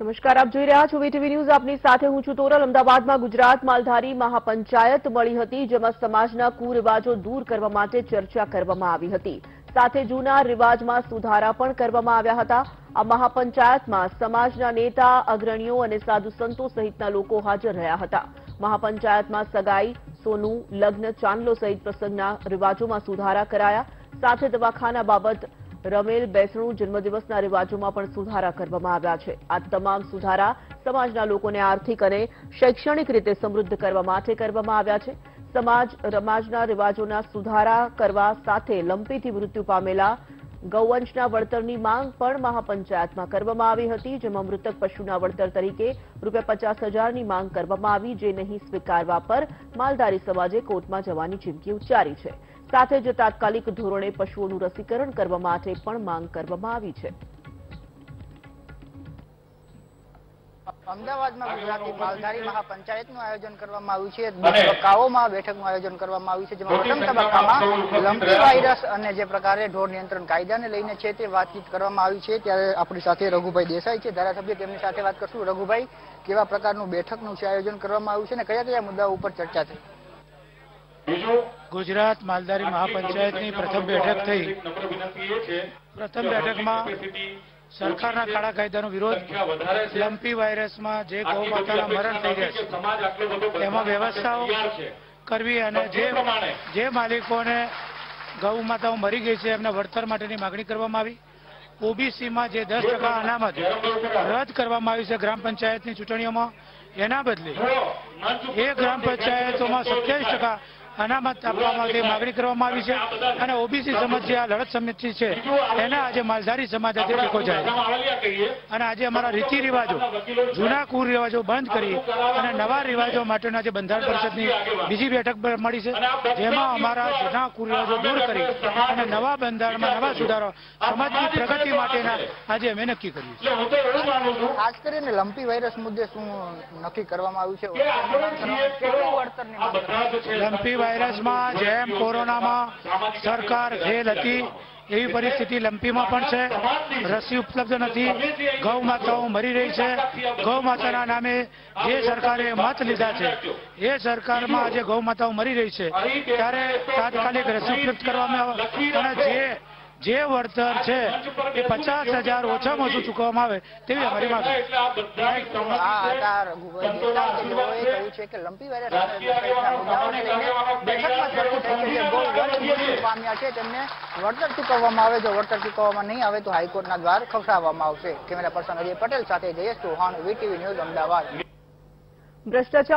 નમસ્કાર, આપ જોઈ રહ્યા છો વીટીવી ન્યૂઝ. આપની સાથે હું છું તોરલ. અમદાવાદમાં ગુજરાત માલધારી મહાપંચાયત મળી હતી, જેમાં સમાજના કુરિવાજો દૂર કરવા માટે ચર્ચા કરવામાં આવી હતી. સાથે જૂના રિવાજમાં સુધારા પણ કરવામાં આવ્યા હતા. આ મહાપંચાયતમાં સમાજના નેતા, અગ્રણીઓ અને સાધુ સંતો સહિતના લોકો હાજર રહ્યા હતા. મહાપંચાયતમાં સગાઈ, સોનું, લગ્ન, ચાંદલો સહિત પ્રસંગના રિવાજોમાં સુધારા કરાયા. સાથે દવાખાના બાબત રમેલ બેસણું જન્મદિવસના રિવાજોમાં પણ સુધારા કરવામાં આવ્યા છે. આ તમામ સુધારા સમાજના લોકોને આર્થિક અને શૈક્ષણિક રીતે સમૃદ્ધ કરવા માટે કરવામાં આવ્યા છે. સમાજ, રમાજના રિવાજોના સુધારા કરવા સાથે લંપીથી મૃત્યુ પામેલા ગૌવંશના વળતરની માંગ પણ મહાપંચાયતમાં કરવામાં આવી હતી, જેમાં મૃતક પશુના વળતર તરીકે રૂપિયા પચાસ હજારની માંગ કરવામાં આવી, જે નહીં સ્વીકારવા પર માલધારી સમાજે કોર્ટમાં જવાની ચીમકી ઉચ્ચારી છે. સાથે જ તાત્કાલિક ધોરણે પશુઓનું રસીકરણ કરવા માટે પણ માંગ કરવામાં આવી છે. અમદાવાદમાં ગુજરાતી માલધારી મહાપંચાયતનું આયોજન કરવામાં આવ્યું છે. બે તબક્કાઓમાં બેઠકનું આયોજન કરવામાં આવ્યું છે જેમાં પ્રથમ તબક્કામાં લંપી વાયરસ અને જે પ્રકારે ઢોર નિયંત્રણ કાયદાને લઈને છે તે વાતચીત કરવામાં આવી છે. ત્યારે આપણી સાથે રઘુભાઈ દેસાઈ છે ધારાસભ્ય. તેમની સાથે વાત કરશું. રઘુભાઈ કેવા પ્રકારનું બેઠકનું છે આયોજન કરવામાં આવ્યું છે અને કયા કયા મુદ્દાઓ ઉપર ચર્ચા થઈ? ગુજરાત માલધારી મહાપંચાયતની પ્રથમ બેઠક થઈ. પ્રથમ બેઠકમાં સરકારના કાળા કાયદાનો વિરોધ લંપી વાયરસમાં જે ગૌ માતાના મરણ થઈ રહ્યા છે. એમાં વ્યવસ્થાઓ કરવી અને જે જે માલિકોને ગૌ માતાઓ મરી ગઈ છે એમના વળતર માટેની માગણી કરવામાં આવી. ઓબીસીમાં જે દસ ટકા અનામત રદ કરવામાં આવી છે ગ્રામ પંચાયતની ચૂંટણીઓમાં એના બદલે એ ગ્રામ પંચાયતોમાં સત્યાવીસ ટકા અનામત આપવા માટે માગણી કરવામાં આવી છે અને ઓબીસી સમાજ જે આ લડત સમિતિ છે એના આજે માલધારી સમાજ આજે ટેકો જાય. અને આજે અમારા રીતિ રિવાજો જૂના કુરિવાજો બંધ કરી અને નવા રિવાજો માટેના જે બંધારણ પરિષદની બીજી બેઠક મળી છે જેમાં અમારા જૂના કુરિવાજો દૂર કરી અને નવા બંધારણમાં નવા સુધારો સમાજની પ્રગતિ માટેના આજે અમે નક્કી કર્યું છે. ખાસ કરીને લંપી વાયરસ મુદ્દે શું નક્કી કરવામાં આવ્યું છે? આવી? લંપી વાયરસમાં જેમ કોરોનામાં સરકાર ફેલ હતી, એવી પરિસ્થિતિ લંપીમાં પણ છે. રસી ઉપલબ્ધ નથી. ગૌ માતાઓ મરી રહી છે. ગૌ માતાના નામે જે સરકારે મત લીધા છે, એ સરકારમાં આજે ગૌ માતાઓ મરી રહી છે. ત્યારે તાત્કાલિક રસી ઉપલબ્ધ કરવામાં આવે. અને જે જે વળતર છે એ પચાસ હજાર ઓછામાં ઓછું ચૂકવવામાં આવે તેવી અમારી માંગ છે. કે લંપી પામ્યા છે તેમને વળતર ચૂકવવામાં આવે. જો વળતર ચૂકવવામાં નહીં આવે તો હાઈકોર્ટના દ્વાર ખવડાવવામાં આવશે. કેમેરા પર્સન અજય પટેલ સાથે જયેશ ચૌહાણ વીટીવી ન્યૂઝ અમદાવાદ. ભ્રષ્ટાચાર